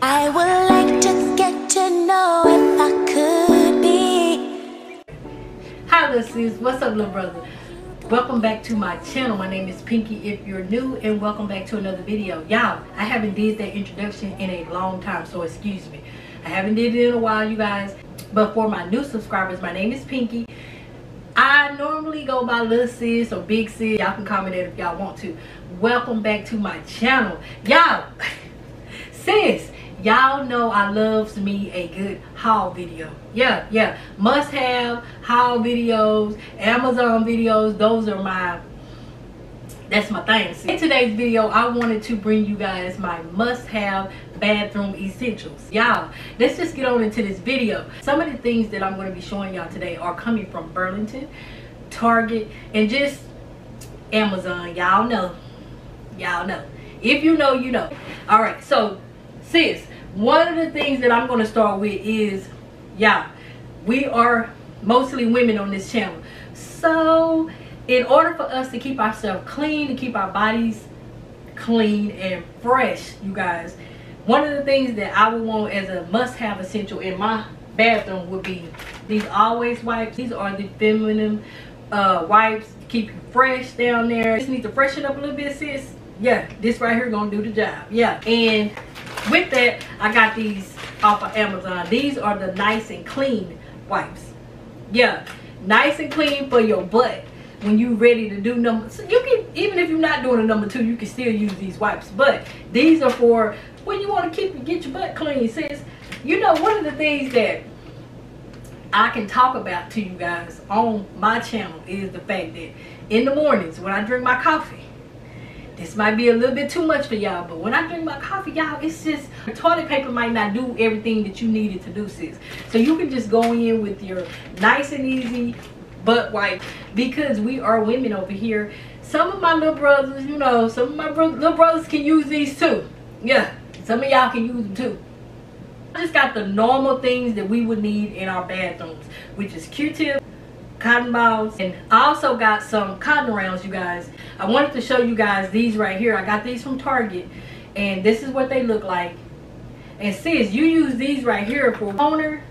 I would like to get to know if I could be. Hi sis, what's up little brother? Welcome back to my channel. My name is Pinky if you're new and welcome back to another video. Y'all, I haven't did that introduction in a long time, so excuse me. I haven't did it in a while, you guys. But for my new subscribers, my name is Pinky. I normally go by little sis or big sis. Y'all can comment it if y'all want to. Welcome back to my channel. Y'all, sis, y'all know I loves me a good haul video. Yeah, yeah. Must have haul videos, Amazon videos. Those are my that's my thing. See, in today's video, I wanted to bring you guys my must-have bathroom essentials. Y'all, let's just get on into this video. Some of the things that I'm going to be showing y'all today are coming from Burlington, Target, and just Amazon. Y'all know. Y'all know. If you know, you know. All right, so sis, one of the things that I'm going to start with is, y'all, we are mostly women on this channel. So in order for us to keep ourselves clean, to keep our bodies clean and fresh, you guys, one of the things that I would want as a must-have essential in my bathroom would be these always wipes. These are the feminine uh, wipes to keep you fresh down there. Just need to freshen up a little bit, sis. Yeah, this right here gonna do the job. Yeah, and with that, I got these off of Amazon. These are the nice and clean wipes. Yeah, nice and clean for your butt when you ready to do number so you can even if you're not doing a number two you can still use these wipes but these are for when you want to keep get your butt clean sis you know one of the things that i can talk about to you guys on my channel is the fact that in the mornings when i drink my coffee this might be a little bit too much for y'all but when i drink my coffee y'all it's just toilet paper might not do everything that you needed to do sis. So you can just go in with your nice and easy butt wipe because we are women over here. Some of my little brothers you know some of my bro little brothers can use these too. Yeah some of y'all can use them too. I just got the normal things that we would need in our bathrooms which is q-tip cotton balls and I also got some cotton rounds you guys. I wanted to show you guys these right here. I got these from Target and this is what they look like. And sis you use these right here for toner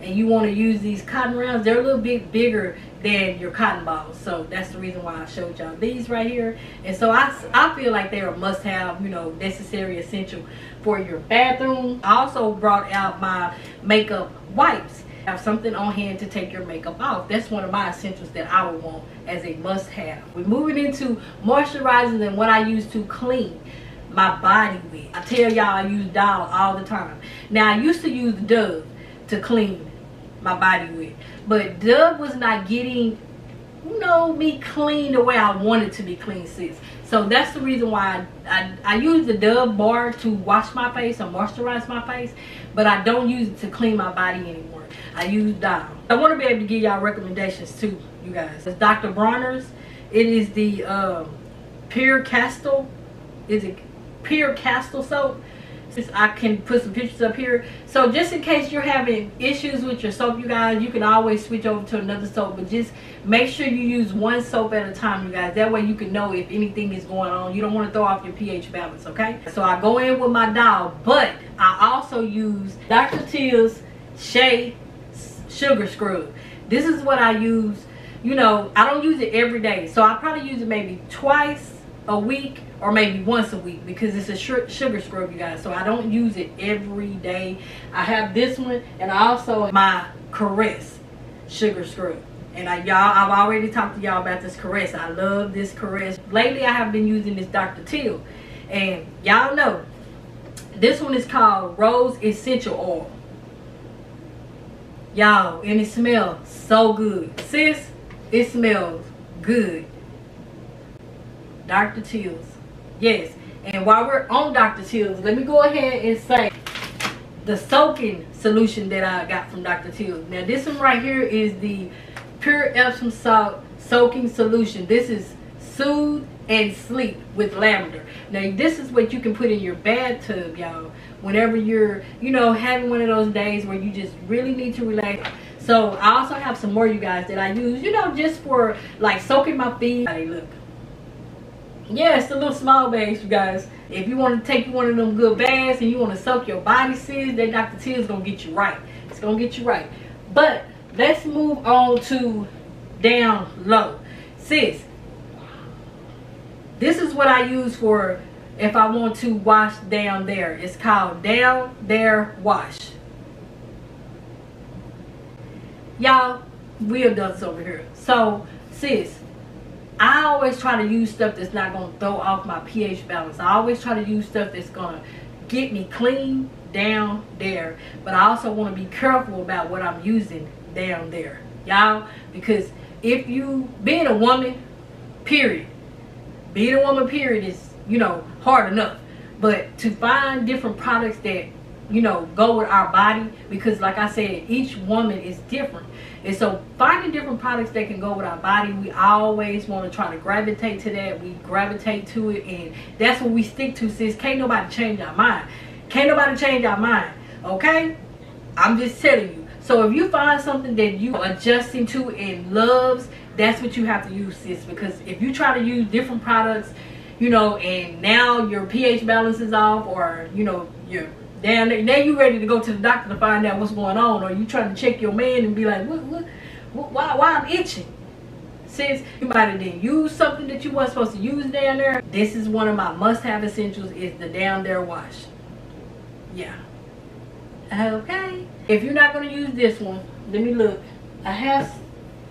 and you want to use these cotton rounds. They're a little bit bigger than your cotton balls so that's the reason why I showed y'all these right here. And so I, I feel like they're a must have you know necessary essential for your bathroom. I also brought out my makeup wipes have something on hand to take your makeup off that's one of my essentials that I would want as a must have we're moving into moisturizing and what I use to clean my body with I tell y'all I use Dial all the time now I used to use Dove to clean my body with. But Dove was not getting, you know, me clean the way I wanted to be clean, sis. So that's the reason why I, I, I use the Dove bar to wash my face and moisturize my face. But I don't use it to clean my body anymore. I use Dial. I want to be able to give y'all recommendations too, you guys. It's Dr. Bronner's. It is the um, Pure Castle. Is it Pure Castle soap? I can put some pictures up here. So just in case you're having issues with your soap, you guys, you can always switch over to another soap. But just make sure you use one soap at a time, you guys. That way you can know if anything is going on. You don't want to throw off your pH balance, okay? So I go in with my Dial, but I also use Dr. Teal's Shea Sugar Scrub. This is what I use. You know, I don't use it every day. So I probably use it maybe twice a week or maybe once a week because it's a sugar scrub you guys so I don't use it every day I have this one and also my caress sugar scrub and I y'all I've already talked to y'all about this caress I love this caress lately I have been using this Dr. Teal and y'all know this one is called Rose Essential Oil y'all and it smells so good sis it smells good Dr. Teal's Yes. And while we're on Dr. Teal's, let me go ahead and say the soaking solution that I got from Dr. Teal's. Now this one right here is the pure Epsom salt soaking solution. This is soothe and sleep with lavender. Now this is what you can put in your bathtub, y'all. Whenever you're, you know, having one of those days where you just really need to relax. So I also have some more, you guys, that I use, you know, just for like soaking my feet. They look. Yeah, it's the little small bags, you guys. If you want to take one of them good baths and you want to soak your body, sis, that Dr. T is going to get you right. It's going to get you right. But let's move on to down low. Sis, this is what I use for if I want to wash down there. It's called down there wash. Y'all, we adults over here. So, sis, I always try to use stuff that's not going to throw off my pH balance. I always try to use stuff that's going to get me clean down there. But I also want to be careful about what I'm using down there. Y'all, because if you, being a woman, period, being a woman, period, is, you know, hard enough. But to find different products that you know, go with our body because like I said, each woman is different. And so finding different products that can go with our body, we always want to try to gravitate to that. We gravitate to it and that's what we stick to sis. Can't nobody change our mind. Can't nobody change our mind. Okay? I'm just telling you. So if you find something that you are adjusting to and loves, that's what you have to use sis. Because if you try to use different products, you know, and now your pH balance is off or, you know, your there. now you ready to go to the doctor to find out what's going on, or you trying to check your man and be like, what, what, why, why I'm itching? Since you might have didn't use something that you weren't supposed to use down there, this is one of my must-have essentials is the down there wash. Yeah. Okay. If you're not gonna use this one, let me look. I have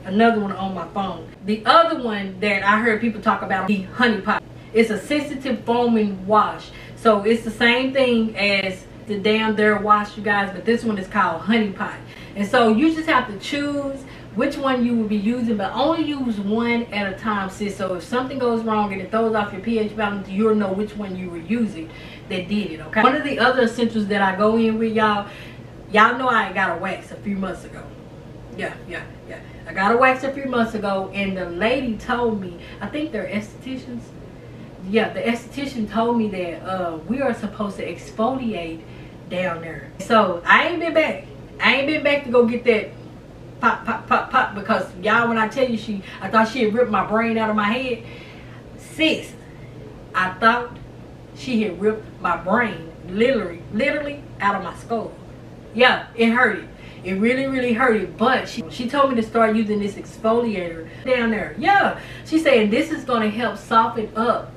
another one on my phone. The other one that I heard people talk about, the honey pot. It's a sensitive foaming wash. So it's the same thing as the down there wash you guys but this one is called honey pot. And so you just have to choose which one you will be using but only use one at a time sis. So if something goes wrong and it throws off your pH balance you'll know which one you were using that did it okay? One of the other essentials that I go in with y'all y'all know I got a wax a few months ago. Yeah yeah yeah. I got a wax a few months ago and the lady told me I think they're estheticians yeah the esthetician told me that uh, we are supposed to exfoliate down there. So I ain't been back. I ain't been back to go get that pop, pop, pop, pop because y'all when I tell you she, I thought she had ripped my brain out of my head. Sis, I thought she had ripped my brain literally, literally out of my skull. Yeah, it hurted. It really, really hurted. But she, she told me to start using this exfoliator down there. Yeah, she said this is going to help soften up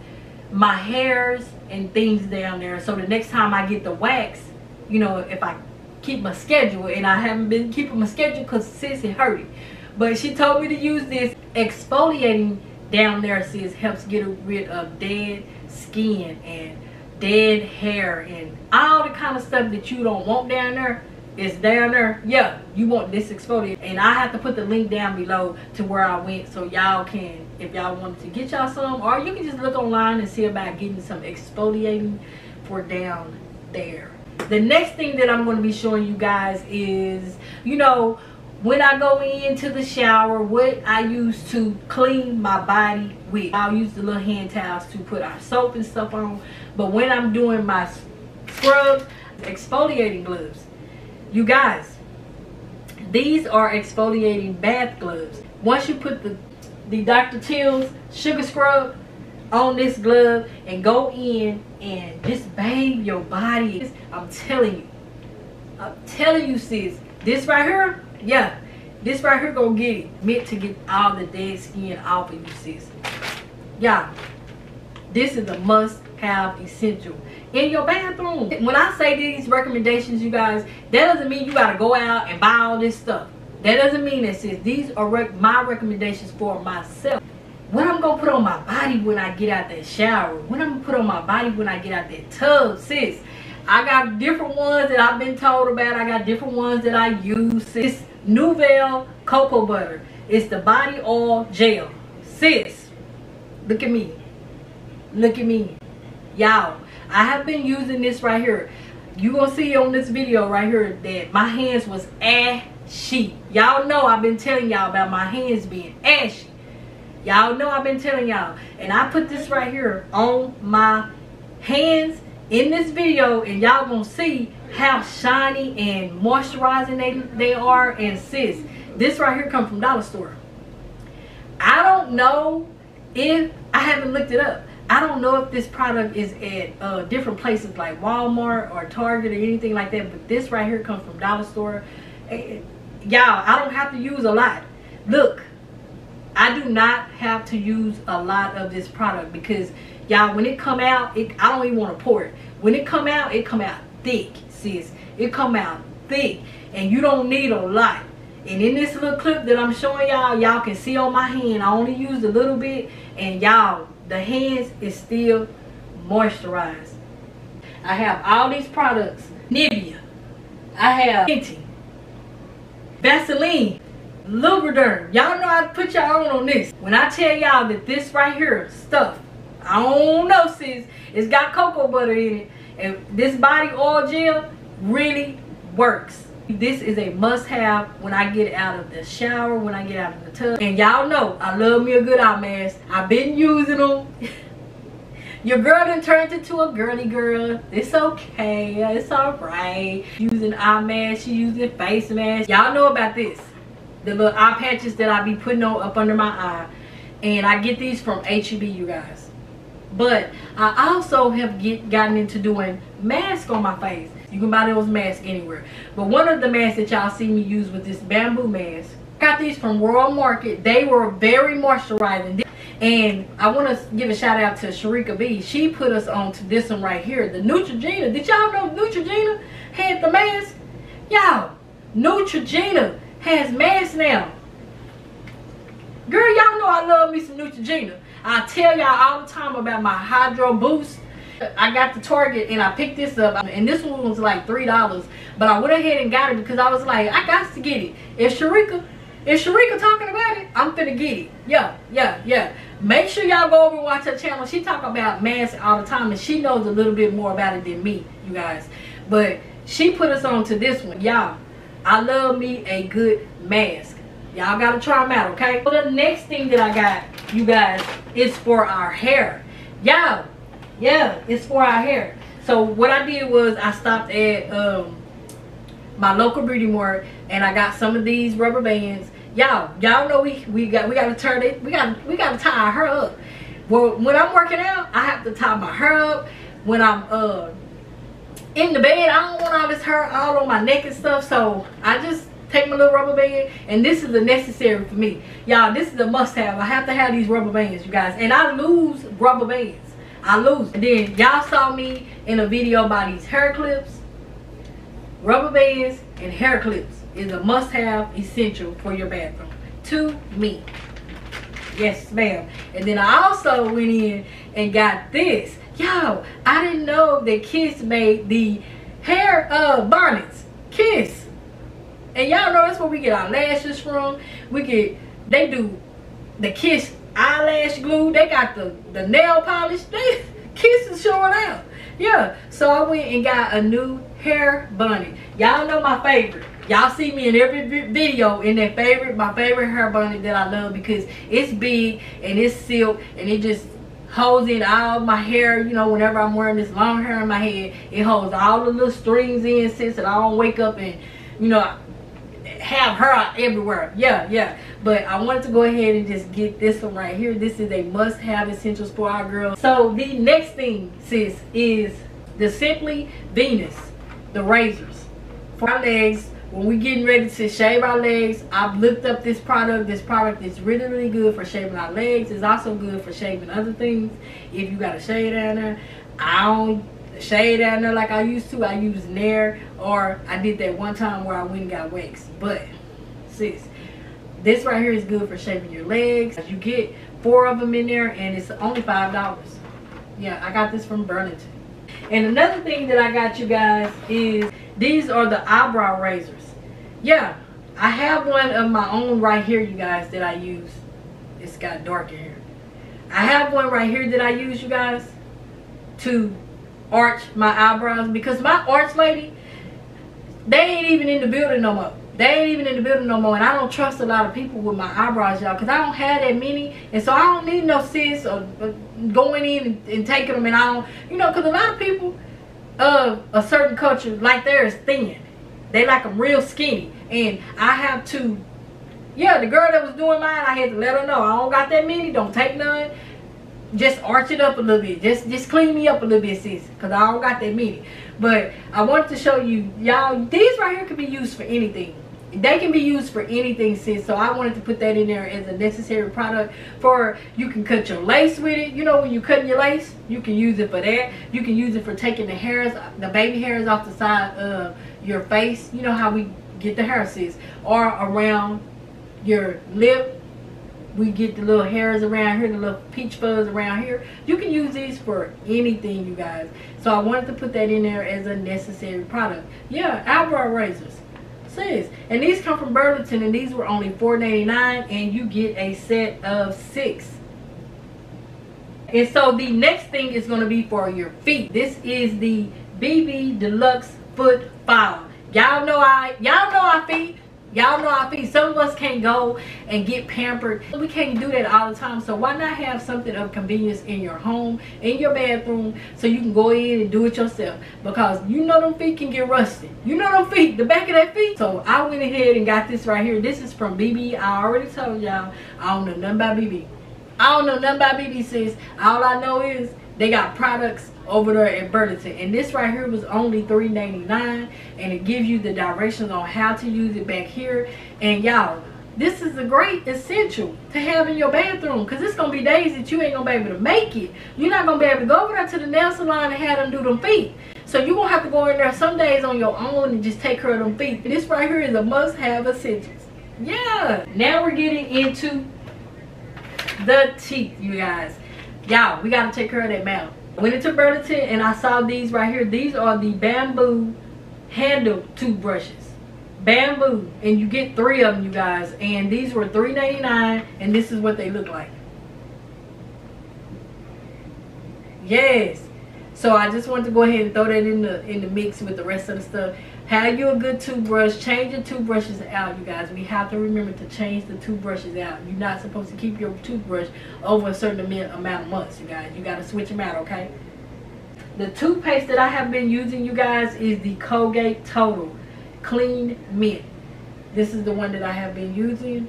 my hairs and things down there. So the next time I get the wax, you know, if I keep my schedule and I haven't been keeping my schedule because sis it. But she told me to use this exfoliating down there sis helps get rid of dead skin and dead hair and all the kind of stuff that you don't want down there is down there yeah you want this exfoliate and i have to put the link down below to where i went so y'all can if y'all wanted to get y'all some or you can just look online and see about getting some exfoliating for down there the next thing that i'm going to be showing you guys is you know when I go into the shower, what I use to clean my body with. I'll use the little hand towels to put our soap and stuff on. But when I'm doing my scrubs, exfoliating gloves. You guys, these are exfoliating bath gloves. Once you put the, the Dr. Teal's sugar scrub on this glove and go in and just bathe your body. I'm telling you. I'm telling you, sis. This right here, yeah. This right here gonna get it. Meant to get all the dead skin off of you, sis. Yeah. This is a must-have essential in your bathroom. When I say these recommendations, you guys, that doesn't mean you gotta go out and buy all this stuff. That doesn't mean that sis. These are rec my recommendations for myself. What I'm gonna put on my body when I get out that shower. What I'm gonna put on my body when I get out that tub, sis. I got different ones that I've been told about. I got different ones that I use. Sis, Nouvelle Cocoa Butter. It's the body oil gel. Sis, look at me. Look at me. Y'all, I have been using this right here. You gonna see on this video right here that my hands was ashy. Y'all know I've been telling y'all about my hands being ashy. Y'all know I've been telling y'all. And I put this right here on my hands in this video and y'all gonna see how shiny and moisturizing they, they are. And sis, this right here come from Dollar Store. I don't know if, I haven't looked it up. I don't know if this product is at uh, different places like Walmart or Target or anything like that, but this right here comes from Dollar Store. Eh, y'all, I don't have to use a lot. Look, I do not have to use a lot of this product because y'all, when it come out, it, I don't even want to pour it. When it come out, it come out thick, sis. It come out thick, and you don't need a lot. And in this little clip that I'm showing y'all, y'all can see on my hand, I only used a little bit, and y'all, the hands is still moisturized. I have all these products. Nivea. I have Fenty. Vaseline. Lubriderm. Y'all know I put y'all on on this. When I tell y'all that this right here stuff, I don't know sis, it's got cocoa butter in it. And this body oil gel really works. This is a must have when I get out of the shower, when I get out of the tub. And y'all know I love me a good eye mask. I've been using them. Your girl done turned into a girly girl. It's okay. It's alright. Using eye mask. She using face mask. Y'all know about this. The little eye patches that I be putting on up under my eye. And I get these from HEB, you guys. But I also have get, gotten into doing masks on my face. You can buy those masks anywhere. But one of the masks that y'all see me use with this bamboo mask. Got these from World Market. They were very moisturizing. And I want to give a shout out to Sharika B. She put us on to this one right here. The Neutrogena. Did y'all know Neutrogena had the mask? Y'all, Neutrogena has masks now. Girl, y'all know I love me some Neutrogena. I tell y'all all the time about my Hydro Boost. I got the Target and I picked this up and this one was like three dollars. But I went ahead and got it because I was like I got to get it. If Sharika if Sharika talking about it? I'm finna get it. Yeah yeah yeah. Make sure y'all go over and watch her channel. She talk about masks all the time and she knows a little bit more about it than me you guys. But she put us on to this one. Y'all I love me a good mask. Y'all gotta try them out okay? So the next thing that I got you guys is for our hair. Y'all yeah, it's for our hair. So what I did was I stopped at um, my local beauty mart and I got some of these rubber bands. Y'all, y'all know we we got we gotta turn it. We gotta we gotta tie her up. Well, when I'm working out, I have to tie my hair up. When I'm uh in the bed, I don't want all this hair all on my neck and stuff. So I just take my little rubber band and this is a necessary for me y'all this is a must-have i have to have these rubber bands you guys and i lose rubber bands I lose. And then y'all saw me in a video about these hair clips. Rubber bands and hair clips is a must-have essential for your bathroom. To me. Yes, ma'am. And then I also went in and got this. Yo, I didn't know that Kiss made the hair uh, bonnets. Kiss. And y'all know that's where we get our lashes from. We get, they do the Kiss eyelash glue. They got the, the nail polish. They kisses showing out. Yeah. So I went and got a new hair bunny. Y'all know my favorite. Y'all see me in every video in that favorite, my favorite hair bunny that I love because it's big and it's silk and it just holds in all my hair, you know, whenever I'm wearing this long hair in my head, it holds all the little strings in since I don't wake up and, you know, have her everywhere. Yeah, yeah. But I wanted to go ahead and just get this one right here. This is a must-have essentials for our girls. So the next thing, sis, is the Simply Venus, the razors. For our legs, when we getting ready to shave our legs, I've looked up this product. This product is really, really good for shaving our legs. It's also good for shaving other things. If you got a shade down there, I don't shade down there like I used to. I use Nair or I did that one time where I went and got waxed. But sis, this right here is good for shaving your legs. You get four of them in there and it's only five dollars. Yeah, I got this from Burlington. And another thing that I got you guys is these are the eyebrow razors. Yeah, I have one of my own right here, you guys, that I use. It's got darker hair. I have one right here that I use, you guys, to arch my eyebrows because my arch lady, they ain't even in the building no more. They ain't even in the building no more. And I don't trust a lot of people with my eyebrows, y'all. Because I don't have that many. And so I don't need no sis or, or going in and, and, taking them. And I don't, you know, because a lot of people of a certain culture like theirs thin. They like them real skinny. And I have to, yeah, the girl that was doing mine, I had to let her know. I don't got that many. Don't take none. Just arch it up a little bit. Just just clean me up a little bit, sis. Because I don't got that many. But I wanted to show you, y'all, these right here can be used for anything. They can be used for anything, sis. So I wanted to put that in there as a necessary product for you can cut your lace with it. You know when you're cutting your lace, you can use it for that. You can use it for taking the hairs, the baby hairs off the side of your face. You know how we get the hair, sis. Or around your lip we get the little hairs around here, the little peach fuzz around here. You can use these for anything, you guys. So I wanted to put that in there as a necessary product. Yeah, eyebrow razors. Sis. And these come from Burlington and these were only $4.99 and you get a set of six. And so the next thing is going to be for your feet. This is the BB Deluxe Foot File. Y'all know I y'all know I feet Y'all know I think some of us can't go and get pampered. We can't do that all the time. So why not have something of convenience in your home, in your bathroom, so you can go in and do it yourself. Because you know them feet can get rusty. You know them feet, the back of that feet. So I went ahead and got this right here. This is from BB. I already told y'all I don't know nothing about BB. I don't know nothing about BB sis. All I know is they got products over there at Burlington. And this right here was only $3.99 and it gives you the directions on how to use it back here. And y'all, this is a great essential to have in your bathroom because it's going to be days that you ain't going to be able to make it. You're not going to be able to go over there to the nail salon and have them do them feet. So you're going to have to go in there some days on your own and just take care of them feet. This right here is a must-have essential. Yeah. Now we're getting into the teeth, you guys. Y'all, we got to take care of that mouth went into Burlington and I saw these right here. These are the bamboo handle toothbrushes. Bamboo. And you get three of them, you guys. And these were $3.99 and this is what they look like. Yes. So I just wanted to go ahead and throw that in the in the mix with the rest of the stuff. Have you a good toothbrush. Change your toothbrushes out, you guys. We have to remember to change the toothbrushes out. You're not supposed to keep your toothbrush over a certain amount of months, you guys. You got to switch them out, okay? The toothpaste that I have been using, you guys, is the Colgate Total Clean Mint. This is the one that I have been using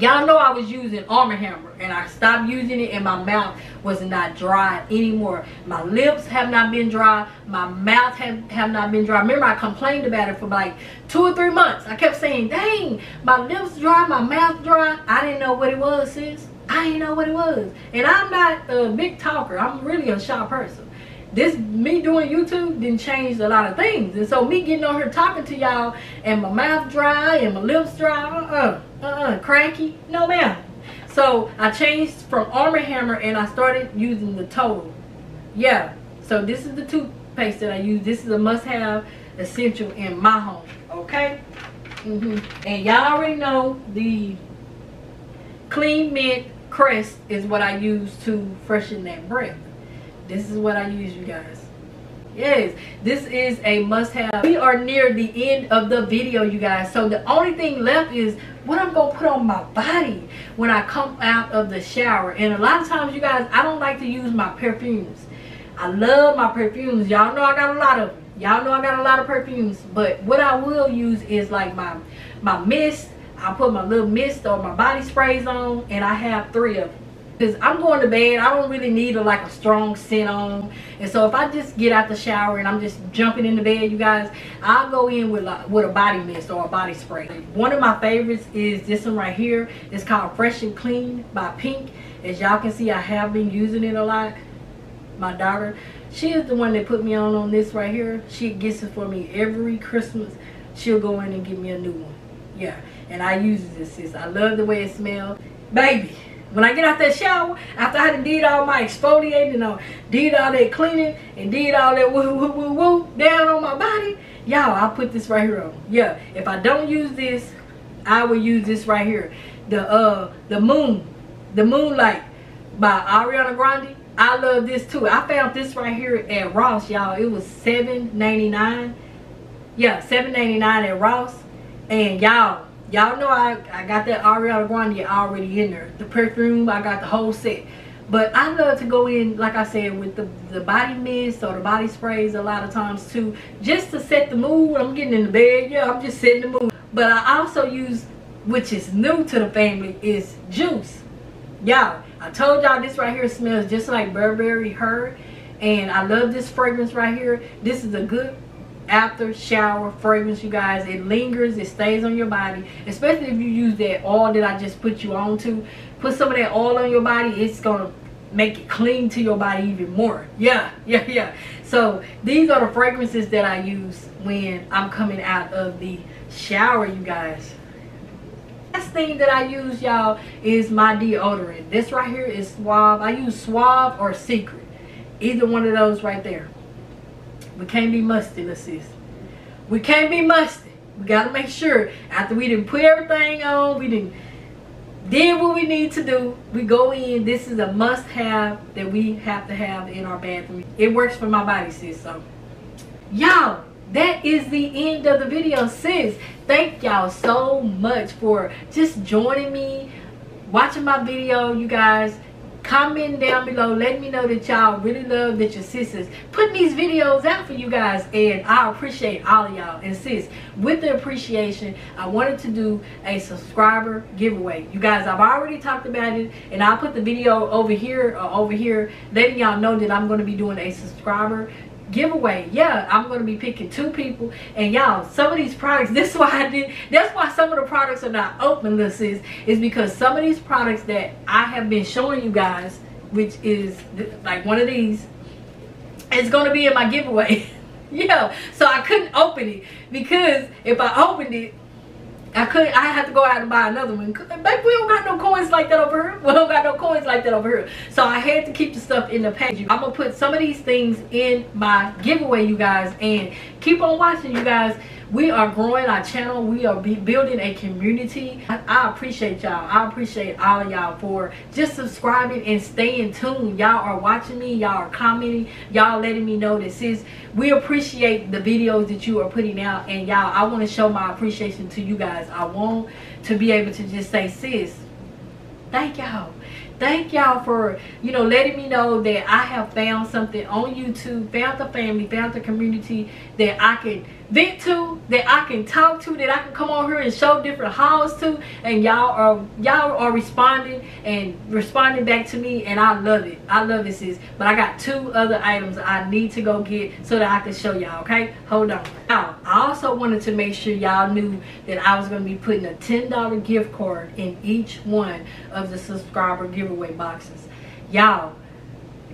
Y'all know I was using Arm & Hammer and I stopped using it and my mouth was not dry anymore. My lips have not been dry. My mouth have, have not been dry. Remember I complained about it for like two or three months. I kept saying, dang, my lips dry, my mouth dry. I didn't know what it was, sis. I didn't know what it was. And I'm not a big talker. I'm really a shy person this me doing YouTube didn't change a lot of things. And so me getting on here talking to y'all and my mouth dry and my lips dry, uh-uh, uh-uh, cranky, no ma'am. So I changed from Arm & Hammer and I started using the Total. Yeah, so this is the toothpaste that I use. This is a must-have essential in my home, okay? Mm -hmm. And y'all already know the Clean Mint Crest is what I use to freshen that breath. This is what I use, you guys. Yes, this is a must-have. We are near the end of the video, you guys. So the only thing left is what I'm going to put on my body when I come out of the shower. And a lot of times, you guys, I don't like to use my perfumes. I love my perfumes. Y'all know I got a lot of them. Y'all know I got a lot of perfumes. But what I will use is like my, my mist. I put my little mist or my body sprays on. And I have three of them because I'm going to bed. I don't really need a, like a strong scent on. And so if I just get out the shower and I'm just jumping in the bed, you guys, I'll go in with, like, with a body mist or a body spray. One of my favorites is this one right here. It's called Fresh and Clean by Pink. As y'all can see, I have been using it a lot. My daughter, she is the one that put me on on this right here. She gets it for me every Christmas. She'll go in and give me a new one. Yeah, and I use this. Sis. I love the way it smells. Baby, when I get out that shower, after I did all my exfoliating and I did all that cleaning and did all that woo woo woo woo down on my body, y'all, I put this right here on. Yeah, if I don't use this, I will use this right here. The uh the moon, the moonlight by Ariana Grande. I love this too. I found this right here at Ross, y'all. It was $7.99. Yeah, $7.99 at Ross. And y'all, Y'all know I, I got that Ariana Grande already in there. The perfume, I got the whole set. But I love to go in, like I said, with the, the body mist or the body sprays a lot of times too. Just to set the mood. I'm getting in the bed. Yeah, I'm just setting the mood. But I also use, which is new to the family, is juice. Y'all, I told y'all this right here smells just like Burberry Her. And I love this fragrance right here. This is a good after shower fragrance you guys it lingers it stays on your body. Especially if you use that oil that i just put you on to. Put some of that oil on your body it's gonna make it cling to your body even more. Yeah yeah yeah. So these are the fragrances that i use when i'm coming out of the shower you guys. Last thing that i use y'all is my deodorant. This right here is suave. I use suave or secret. Either one of those right there we can't be musty, let's see. We can't be musty. We gotta make sure after we didn't put everything on, we didn't did what we need to do. We go in. This is a must-have that we have to have in our bathroom. It works for my body, sis. So, y'all, that is the end of the video, sis. Thank y'all so much for just joining me, watching my video, you guys comment down below. Let me know that y'all really love that your sisters. Putting these videos out for you guys and i appreciate all of y'all. And sis with the appreciation i wanted to do a subscriber giveaway. You guys i've already talked about it and i'll put the video over here or over here letting y'all know that i'm going to be doing a subscriber giveaway. Yeah i'm gonna be picking two people. And y'all some of these products this is why i did that's why some of the products are not open this is is because some of these products that i have been showing you guys which is like one of these is gonna be in my giveaway. Yeah so i couldn't open it because if i opened it I couldn't. I had to go out and buy another one. Baby, we don't got no coins like that over here. We don't got no coins like that over here. So I had to keep the stuff in the package. I'm gonna put some of these things in my giveaway, you guys, and keep on watching, you guys we are growing our channel. We are building a community. I, I appreciate y'all. I appreciate all of y'all for just subscribing and staying tuned. Y'all are watching me. Y'all are commenting. Y'all letting me know that sis we appreciate the videos that you are putting out. And y'all i want to show my appreciation to you guys. I want to be able to just say sis thank y'all. Thank y'all for you know letting me know that i have found something on youtube found the family found the community that i can vent to that I can talk to that I can come on here and show different hauls to and y'all are y'all are responding and responding back to me and I love it. I love it sis. But I got two other items I need to go get so that I can show y'all okay? Hold on. Now I also wanted to make sure y'all knew that I was going to be putting a $10 gift card in each one of the subscriber giveaway boxes. Y'all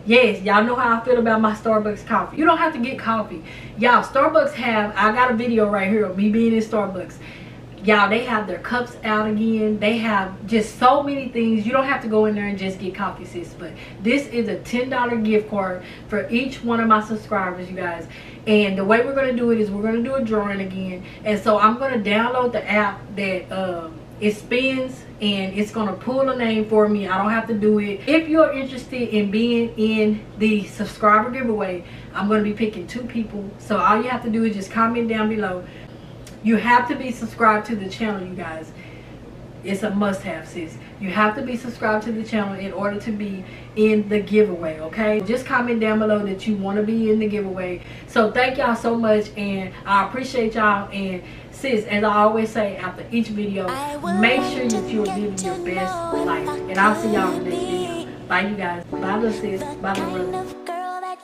Yes, y'all know how I feel about my Starbucks coffee. You don't have to get coffee. Y'all, Starbucks have, I got a video right here of me being in Starbucks. Y'all, they have their cups out again. They have just so many things. You don't have to go in there and just get coffee, sis. But this is a $10 gift card for each one of my subscribers, you guys. And the way we're going to do it is we're going to do a drawing again. And so I'm going to download the app that... Um, it spins and it's gonna pull a name for me. I don't have to do it. If you're interested in being in the subscriber giveaway i'm to be picking two people. So all you have to do is just comment down below. You have to be subscribed to the channel you guys. It's a must-have sis. You have to be subscribed to the channel in order to be in the giveaway okay? Just comment down below that you want to be in the giveaway. So thank y'all so much and i appreciate y'all and sis, as I always say after each video, make sure that you are living your best life. And I'll see y'all in the next video. Bye, you guys. Bye, little sis. Bye, little brother.